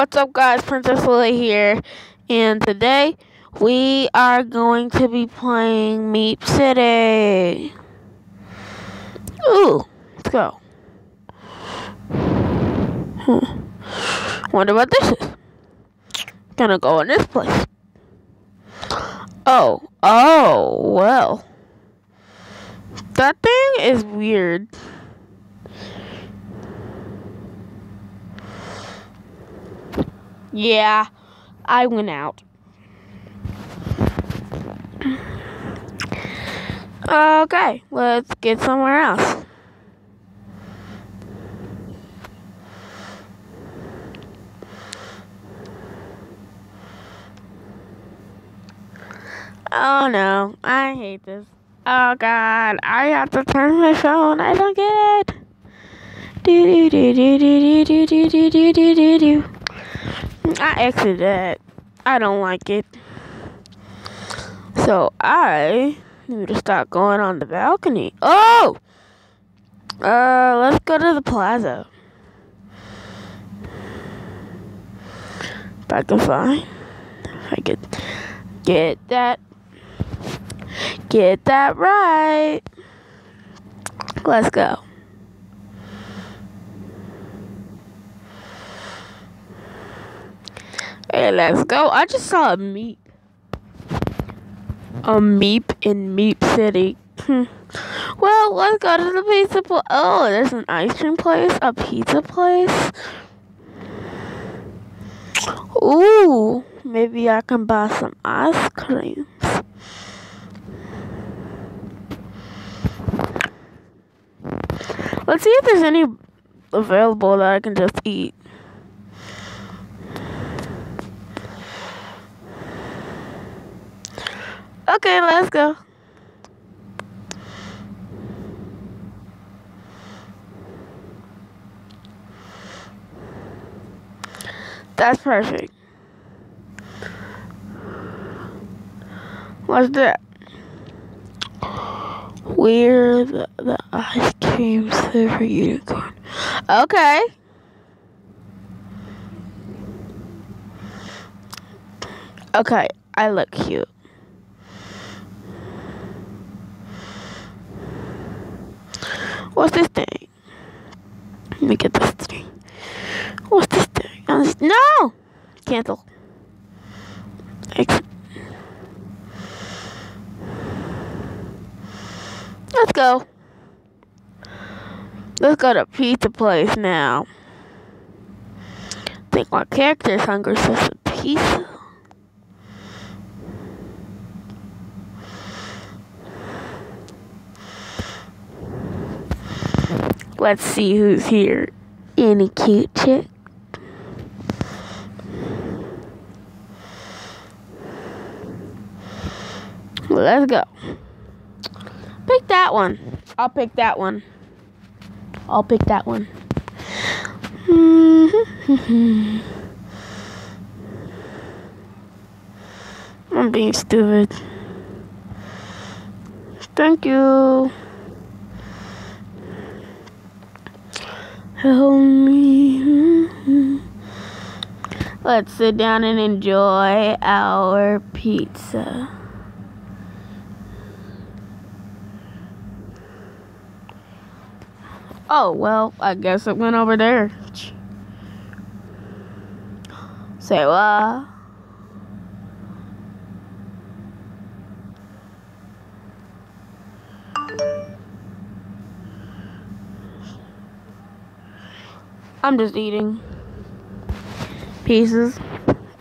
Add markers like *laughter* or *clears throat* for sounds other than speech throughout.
What's up guys, Princess Lily here, and today we are going to be playing Meep City. Ooh, let's go. Hmm. Wonder what this is. Gonna go in this place. Oh, oh, well. That thing is weird. Yeah, I went out. Okay, let's get somewhere else. Oh no, I hate this. Oh god, I have to turn my phone. I don't get it. Do do do do do do do do do do do do. I exited it. I don't like it. So I need to start going on the balcony. Oh! Uh, let's go to the plaza. If I can find. If I could get that. Get that right. Let's go. Hey, let's go. I just saw a meep. A meep in Meep City. Hmm. well, let's go to the pizza place. Oh, there's an ice cream place, a pizza place. Ooh, maybe I can buy some ice creams. Let's see if there's any available that I can just eat. Okay, let's go. That's perfect. What's that? Where the, the ice cream silver unicorn. Okay. Okay, I look cute. What's this thing? Let me get this thing. What's this thing? Oh, no! Cancel. Exit. Let's go. Let's go to pizza place now. I think my character is hungry for some pizza. Let's see who's here. Any cute chick? Let's go. Pick that one. I'll pick that one. I'll pick that one. *laughs* I'm being stupid. Thank you. Help me. Let's sit down and enjoy our pizza. Oh, well, I guess it went over there. Say what? I'm just eating pieces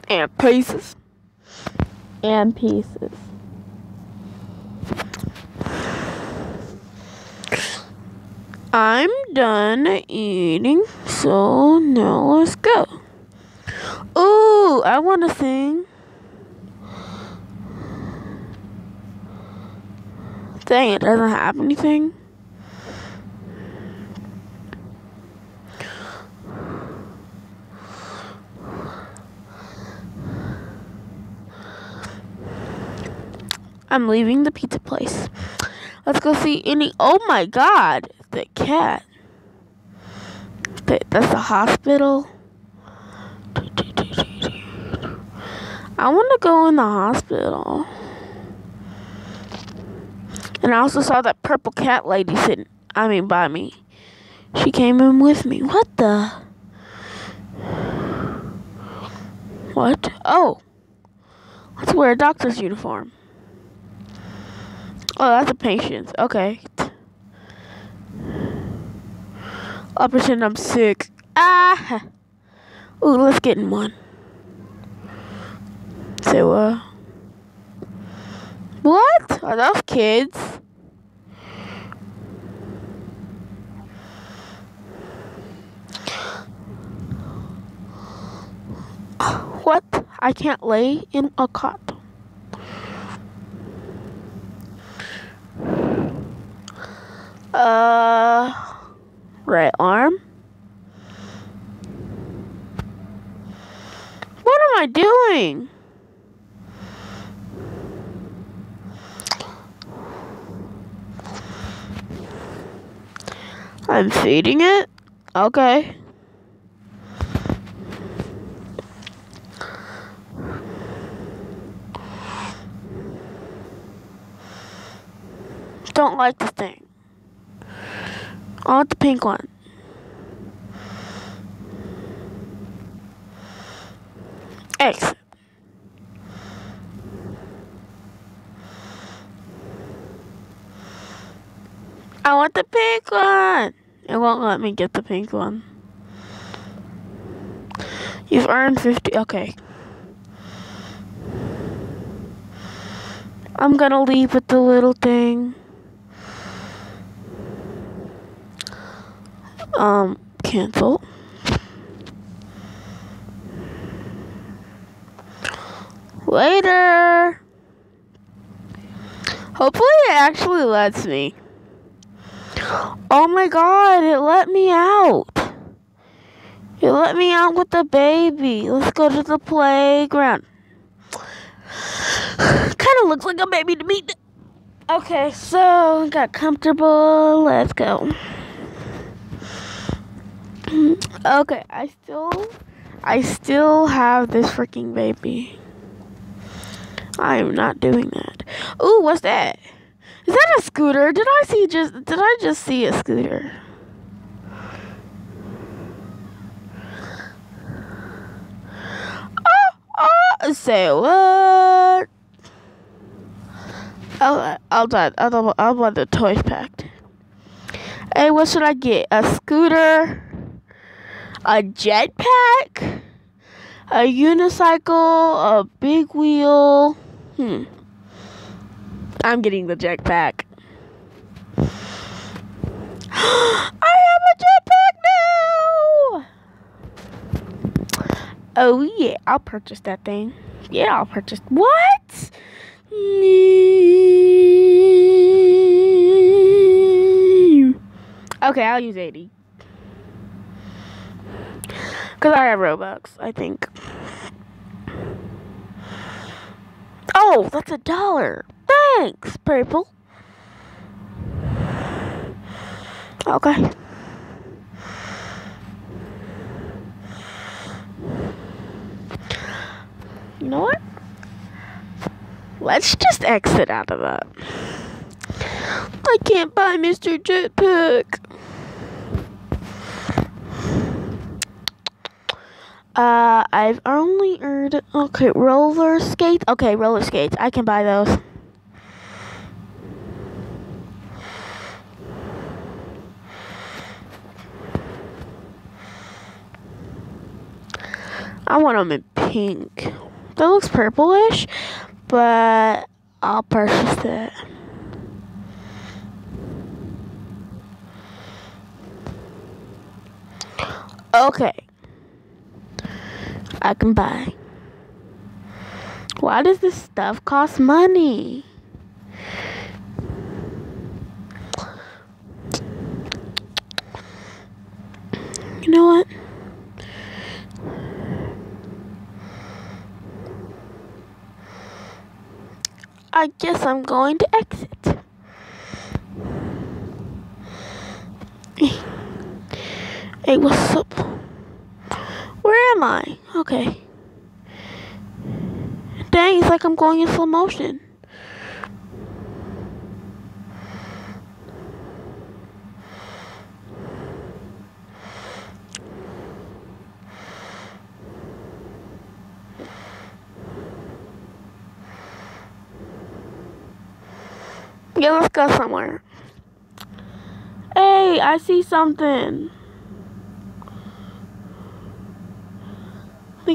and pieces and pieces. I'm done eating, so now let's go. Ooh, I want to sing. Dang, it doesn't have anything. I'm leaving the pizza place. Let's go see any. Oh my god, the cat. That's the hospital. I want to go in the hospital. And I also saw that purple cat lady sitting, I mean, by me. She came in with me. What the? What? Oh. Let's wear a doctor's uniform. Oh, that's a patient. Okay. I'll pretend I'm sick. Ah! Ooh, let's get in one. So, uh... What? Those kids? What? I can't lay in a cot. Uh, right arm. What am I doing? I'm feeding it? Okay. Don't like the thing. I want the pink one. X. I want the pink one. It won't let me get the pink one. You've earned 50. Okay. I'm gonna leave with the little thing. Um, cancel. Later. Hopefully it actually lets me. Oh my god, it let me out. It let me out with the baby. Let's go to the playground. *sighs* kind of looks like a baby to me. Okay, so got comfortable. Let's go. *clears throat* okay, I still I still have this freaking baby. I am not doing that. Ooh, what's that? Is that a scooter? Did I see just did I just see a scooter? Oh, oh, say what? I'll I'll buy I'll, I'll buy the toys packed. Hey, what should I get? A scooter, a jetpack, a unicycle, a big wheel. Hmm. I'm getting the jetpack. *gasps* I have a jetpack now! Oh yeah, I'll purchase that thing. Yeah, I'll purchase. What? Okay, I'll use 80. Because I have Robux, I think. Oh, that's a dollar. Thanks, purple. Okay. You know what? Let's just exit out of that. I can't buy Mr. Jetpack. Uh, I've only earned, okay, roller skates. Okay, roller skates. I can buy those. I want them in pink. That looks purplish, but I'll purchase it. Okay. I can buy. Why does this stuff cost money? You know what? I guess I'm going to exit. Hey, what's up? Where am I? Okay. Dang, it's like I'm going in slow motion. Yeah, let's go somewhere. Hey, I see something.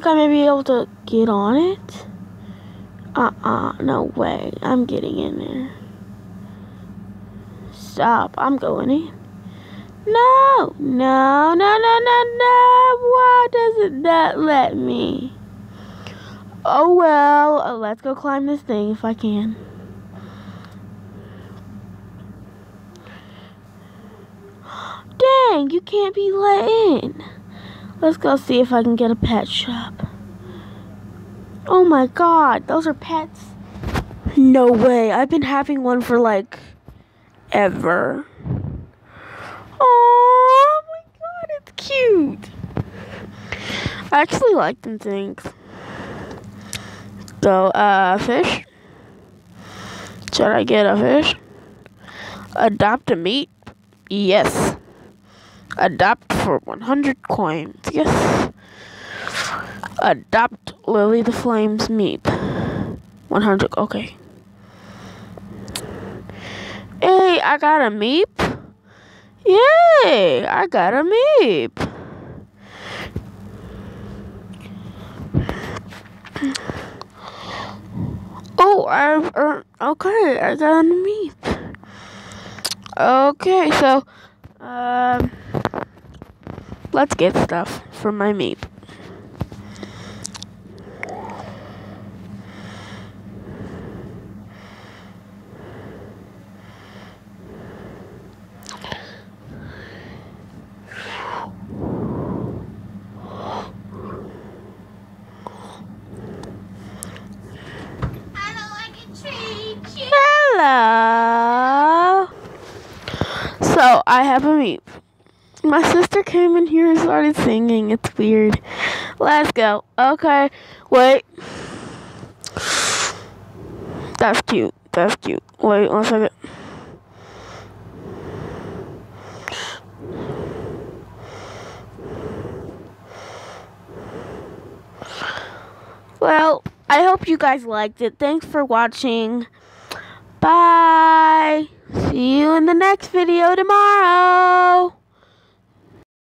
Think I may be able to get on it? Uh-uh, no way. I'm getting in there. Stop, I'm going in. No, no, no, no, no, no. Why does it not let me? Oh well, uh, let's go climb this thing if I can. Dang, you can't be let in. Let's go see if I can get a pet shop. Oh my god, those are pets. No way, I've been having one for like ever. Oh my god, it's cute. I actually like them things. So, uh, fish. Should I get a fish? Adopt a Meep? Yes. Adopt for 100 coins. Yes. Adopt Lily the Flames Meep. 100. Okay. Hey, I got a Meep. Yay! I got a Meep. Oh, I uh, okay. I got a Meep. Okay, so um. Let's get stuff from my meep. Hello. So I have a meep. My sister came in here and started singing. It's weird. Let's go. Okay. Wait. That's cute. That's cute. Wait one second. Well, I hope you guys liked it. Thanks for watching. Bye. See you in the next video tomorrow.